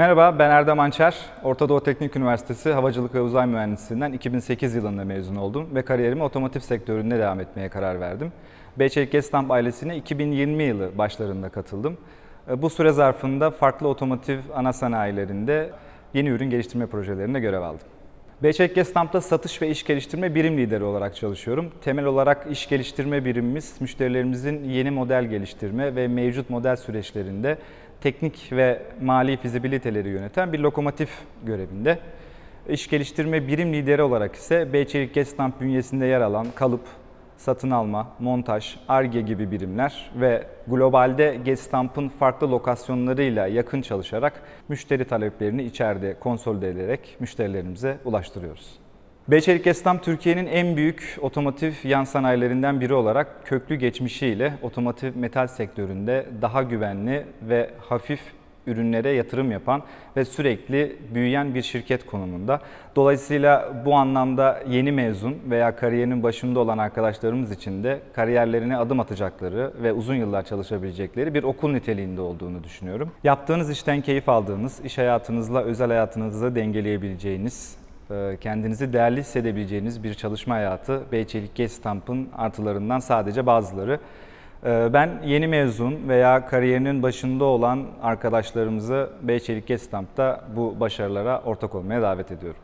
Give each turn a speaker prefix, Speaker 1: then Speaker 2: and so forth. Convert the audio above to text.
Speaker 1: Merhaba, ben Erdem Ançer. Orta Doğu Teknik Üniversitesi Havacılık ve Uzay Mühendisliğinden 2008 yılında mezun oldum ve kariyerimi otomotiv sektöründe devam etmeye karar verdim. Bçelik Gestamp ailesine 2020 yılı başlarında katıldım. Bu süre zarfında farklı otomotiv ana sanayilerinde yeni ürün geliştirme projelerinde görev aldım. Bçelik Gestamp'ta satış ve iş geliştirme birim lideri olarak çalışıyorum. Temel olarak iş geliştirme birimimiz müşterilerimizin yeni model geliştirme ve mevcut model süreçlerinde teknik ve mali fizibiliteleri yöneten bir lokomotif görevinde. İş geliştirme birim lideri olarak ise Bçelik Gestamp bünyesinde yer alan kalıp, satın alma, montaj, ARGE gibi birimler ve globalde Gestamp'ın farklı lokasyonlarıyla yakın çalışarak müşteri taleplerini içeride konsolide ederek müşterilerimize ulaştırıyoruz. Bçelik Gestamp Türkiye'nin en büyük otomotiv yan sanayilerinden biri olarak köklü geçmişiyle otomotiv metal sektöründe daha güvenli ve hafif ürünlere yatırım yapan ve sürekli büyüyen bir şirket konumunda. Dolayısıyla bu anlamda yeni mezun veya kariyerinin başında olan arkadaşlarımız için de kariyerlerine adım atacakları ve uzun yıllar çalışabilecekleri bir okul niteliğinde olduğunu düşünüyorum. Yaptığınız işten keyif aldığınız, iş hayatınızla özel hayatınızı dengeleyebileceğiniz, e, kendinizi değerli hissedebileceğiniz bir çalışma hayatı Beyçelik Gestamp'ın artılarından sadece bazıları. E, ben yeni mezun veya kariyerinin başında olan arkadaşlarımızı Beyçelik Gestamp'ta bu başarılara ortak olmaya davet ediyorum.